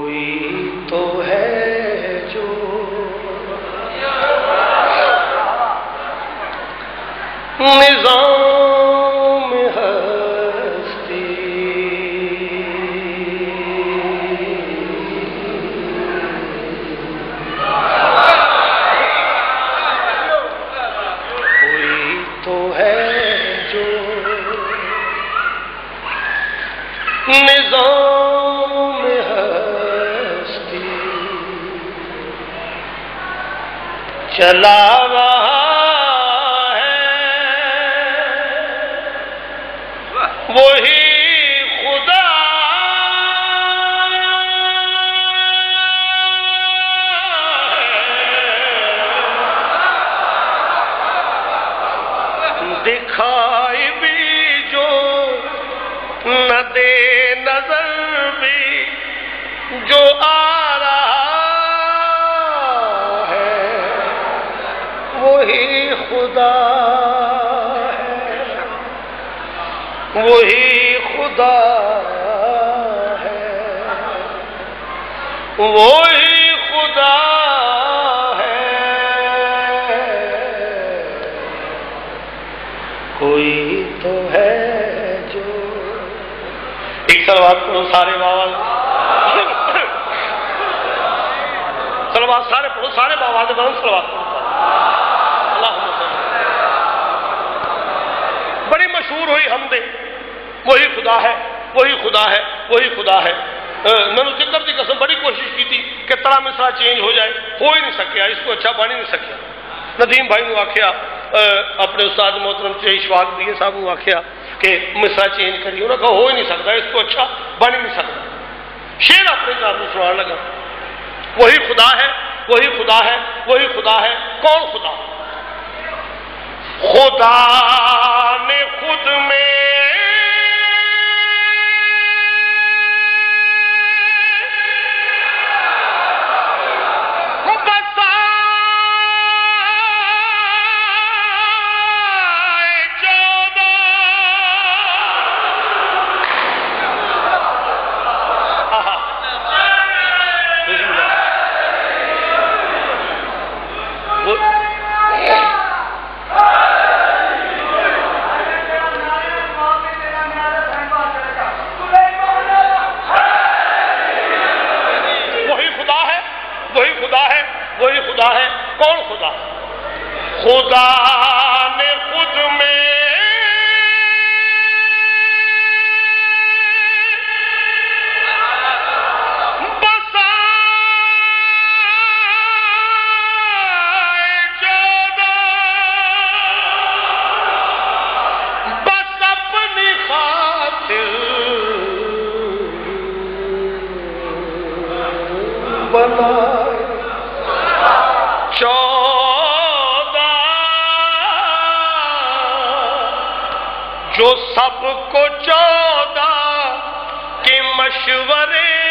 کوئی تو ہے جو نظام ہستی۔ کوئی تو ہے جو نظام چلا رہا ہے۔ وہی خدا۔ دکھائی بھی جو نہ دے نظر بھی جو آ وہی خدا ہے، وہی خدا ہے۔ وہی خدا ہے۔ کوئی تو ہے جو ایک سلوات پڑھو سارے باواز سلوات سارے پڑھو، سارے باواز بہن سلوات پڑھو اللہم صلی بڑی مشہور ہوئی ہم دے وہی خدا ہے وہی خدا ہے، وہی خدا ہے۔ میں نے ذکر کی قسم بڑی کوشش کی تھی کہ ترا مصرا چینج ہو جائے۔ ہو ہی نہیں سکیا، اس کو اچھا بن ہی نہیں سکیا۔ ندیم بھائی نے آخیا اپنے استاد محترم سے اشفاق دیے صاحب نے آخیا کہ مصرا چینج کریے۔ انہوں نے کہا ہو ہی نہیں سکتا، اس کو اچھا بن ہی نہیں سکتا۔ شیر اپنے کام میں سنانے لگا۔ وہی خدا ہے، وہی خدا ہے، وہی خدا ہے، کون خدا؟ خدا نے خود میں کون خدا؟ خدا جو سب کو چودہ کے مشورے